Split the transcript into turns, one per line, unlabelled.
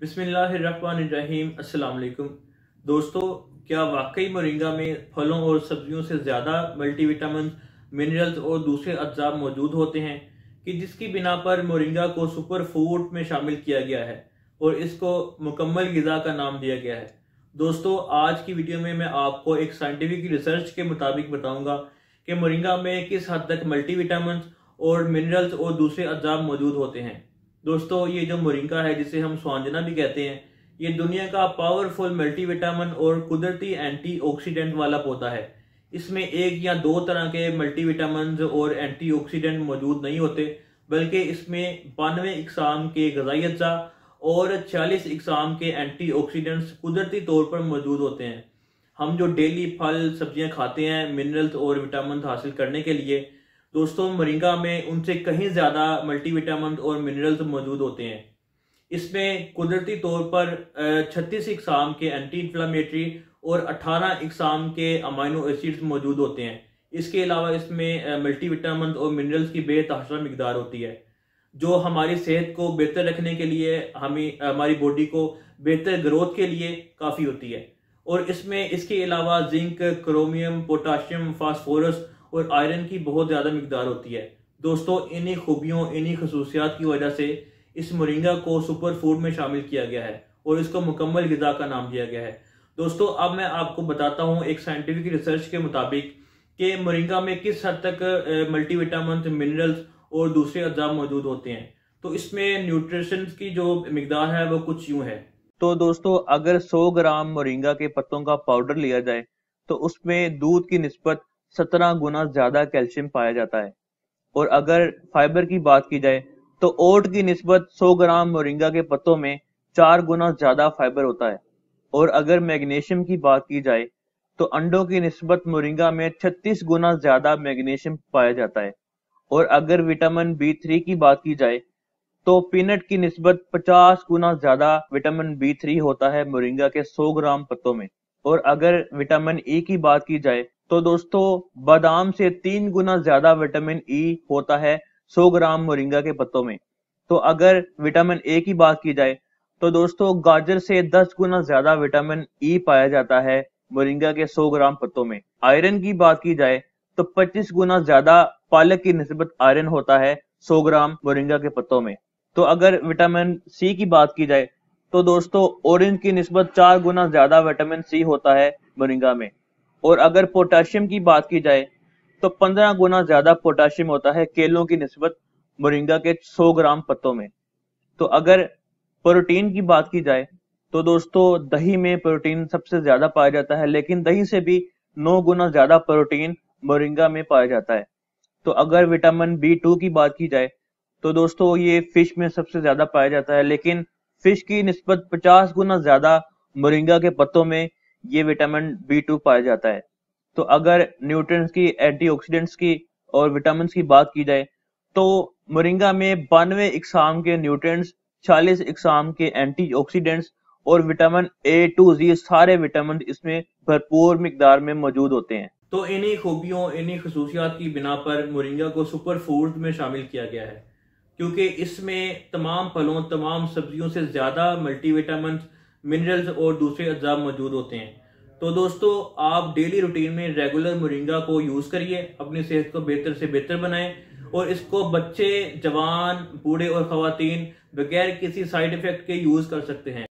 बिस्मिल्लाहिर्रहमानिर्रहीम अस्सलाम वालेकुम दोस्तों, क्या वाकई मोरिंगा में फलों और सब्जियों से ज़्यादा मल्टीविटामिन मिनरल्स और दूसरे अज्जाब मौजूद होते हैं कि जिसकी बिना पर मोरिंगा को सुपर फ़ूड में शामिल किया गया है और इसको मुकम्मल गज़ा का नाम दिया गया है। दोस्तों, आज की वीडियो में मैं आपको एक साइंटिफिक रिसर्च के मुताबिक बताऊँगा कि मोरिंगा में किस हद तक मल्टीविटामिन और मिनरल्स और दूसरे अज्जा मौजूद होते हैं। दोस्तों, ये जो मोरिंगा है, जिसे हम स्वांजना भी कहते हैं, ये दुनिया का पावरफुल मल्टीविटामिन और कुदरती एंटीऑक्सीडेंट वाला पौधा है। इसमें एक या दो तरह के मल्टीविटामिन और एंटीऑक्सीडेंट मौजूद नहीं होते, बल्कि इसमें बानवे इकसाम के गजाई अज्जा और छियालीस इकसाम के एंटीऑक्सीडेंट्स कुदरती तौर पर मौजूद होते हैं। हम जो डेली फल, सब्ज़ियाँ खाते हैं मिनरल्स और विटामिन हासिल करने के लिए दोस्तों, मरिंगा में उनसे कहीं ज़्यादा मल्टीविटामिन और मिनरल्स मौजूद होते हैं। इसमें कुदरती तौर पर छत्तीस इकसाम के एंटी इन्फ्लामेटरी और 18 इकसाम के अमाइनो एसिड्स मौजूद होते हैं। इसके अलावा इसमें मल्टीविटामिन और मिनरल्स की बेतहाशा मकदार होती है, जो हमारी सेहत को बेहतर रखने के लिए, हमें, हमारी बॉडी को बेहतर ग्रोथ के लिए काफ़ी होती है। और इसमें, इसके अलावा जिंक क्रोमियम पोटाशियम फास्फोरस और आयरन की बहुत ज़्यादा मकदार होती है। दोस्तों, इन्हीं खूबियों, इन्हीं खसूसियात की वजह से इस मोरिंगा को सुपर फ़ूड में शामिल किया गया है और इसको मुकम्मल गज़ा का नाम दिया गया है। दोस्तों, अब मैं आपको बताता हूँ एक साइंटिफिक रिसर्च के मुताबिक कि मोरिंगा में किस हद तक मल्टीविटामिन मिनरल्स और दूसरे अज्जा मौजूद होते हैं। तो इसमें न्यूट्रिशन की जो मकदार है, वो कुछ यूँ है। तो दोस्तों, अगर 100 ग्राम मोरिंगा के पत्तों का पाउडर लिया जाए तो उसमें दूध की नस्बत सत्रह गुना ज़्यादा कैल्शियम पाया जाता है। और अगर फाइबर की बात की जाए तो ओट की नस्बत 100 ग्राम मोरिंगा के पत्तों में चार गुना ज़्यादा फाइबर होता है। और अगर मैग्नीशियम की बात की जाए तो अंडों की नस्बत मोरिंगा में 36 गुना ज़्यादा मैग्नीशियम पाया जाता है। और अगर विटामिन बी थ्री की बात की जाए तो पीनट की नस्बत 50 गुना ज़्यादा विटामिन बी थ्री होता है मोरिंगा के 100 ग्राम पत्तों में। और अगर विटामिन ई की बात की जाए तो दोस्तों, बादाम से तीन गुना ज़्यादा विटामिन ई होता है 100 ग्राम मोरिंगा के पत्तों में। तो अगर विटामिन ए की बात की जाए तो दोस्तों, गाजर से 10 गुना ज़्यादा विटामिन ई पाया जाता है मोरिंगा के 100 ग्राम पत्तों में। आयरन की बात की जाए तो 25 गुना ज़्यादा पालक की नस्बत आयरन होता है 100 ग्राम मोरिंगा के पत्तों में। तो अगर विटामिन सी की बात की जाए तो दोस्तों, ऑरेंज की नस्बत चार गुना ज़्यादा विटामिन सी होता है मोरिंगा में। और अगर पोटाशियम की बात की जाए तो 15 गुना ज़्यादा पोटाशियम होता है केलों की नस्बत मोरिंगा के 100 ग्राम पत्तों में। तो अगर प्रोटीन की बात की जाए तो दोस्तों, दही में प्रोटीन सबसे ज़्यादा पाया जाता है, लेकिन दही से भी 9 गुना ज़्यादा प्रोटीन मोरिंगा में पाया जाता है। तो अगर विटामिन बी टू की बात की जाए तो दोस्तों, ये फ़िश में सबसे ज़्यादा पाया जाता है, लेकिन फ़िश की नस्बत 50 गुना ज़्यादा मोरिंगा के पत्तों में ये विटामिन बी टू पाया जाता है। तो अगर न्यूट्रिएंट्स की एंटीऑक्सीडेंट्स की और विटामिन की बात की जाए तो मोरिंगा में बानवे इकसाम के न्यूट्रिएंट्स चालीस इकसाम के एंटीऑक्सीडेंट्स और विटामिन ए टू जी सारे विटामिन इसमें भरपूर मकदार में मौजूद होते हैं। तो इन्हीं खूबियों, इन्हीं खसूसियात की बिना पर मोरिंगा को सुपर फ़ूड में शामिल किया गया है। क्योंकि इसमें तमाम फलों, तमाम सब्जियों से ज़्यादा मल्टीविटामिन मिनरल्स और दूसरे अज्जा मौजूद होते हैं। तो दोस्तों, आप डेली रूटीन में रेगुलर मोरिंगा को यूज़ करिए, अपनी सेहत को बेहतर से बेहतर बनाएँ और इसको बच्चे, जवान, बूढ़े और खातन बगैर किसी साइड इफ़ेक्ट के यूज़ कर सकते हैं।